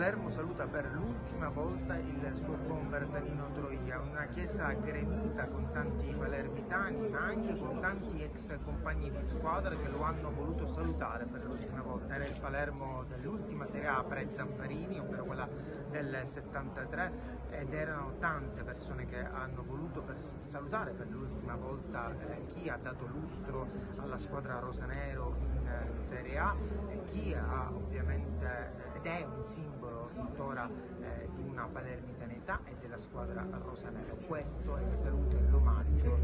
Palermo saluta per l'ultima volta il suo buon Verdanino Troia, una chiesa gremita con tanti palermitani ma anche con tanti ex compagni di squadra che lo hanno voluto salutare per l'ultima volta. Era il Palermo dell'ultima Serie A pre-Zamparini, ovvero quella del 73 ed erano tante persone che hanno voluto per salutare per l'ultima volta eh, chi ha dato lustro alla squadra rosanero in, eh, Serie A e chi ha ovviamente un simbolo tuttora eh, di una palermitanità e della squadra rosanera. Questo è il saluto e l'omaggio